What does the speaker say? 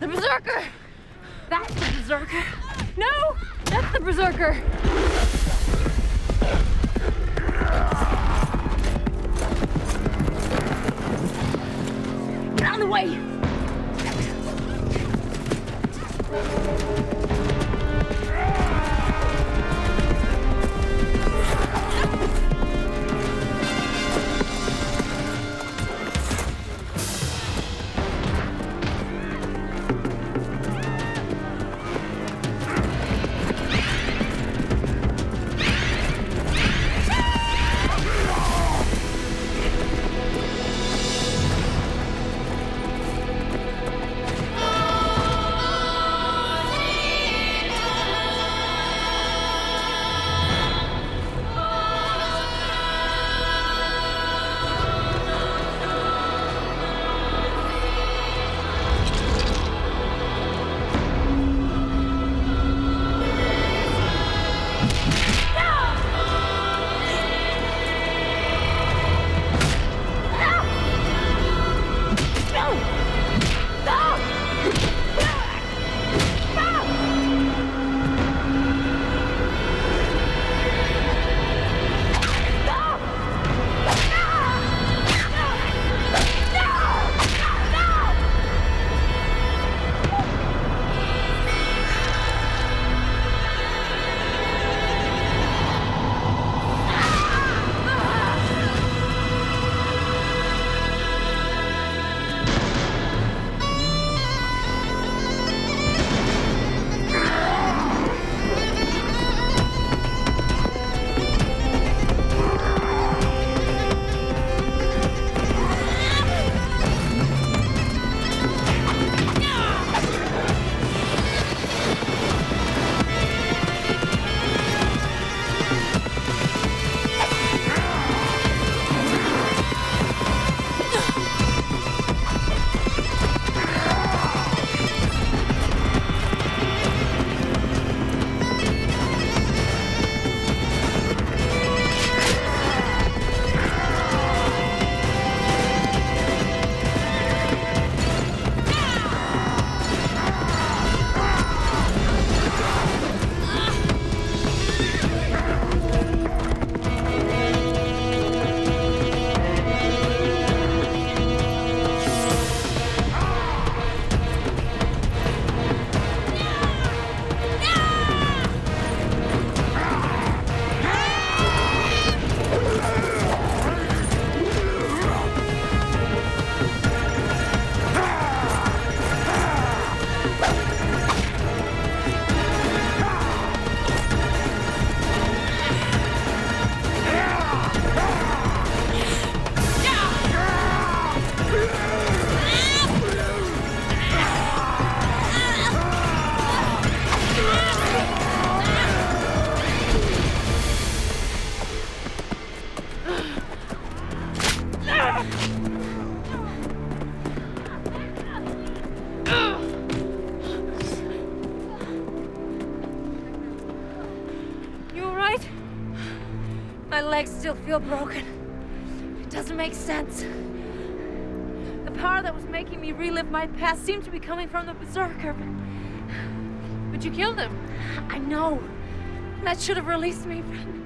The Berserker! That's the Berserker! No! That's the Berserker! Legs still feel broken. It doesn't make sense. The power that was making me relive my past seemed to be coming from the Berserker, but... You killed him. I know. That should have released me from...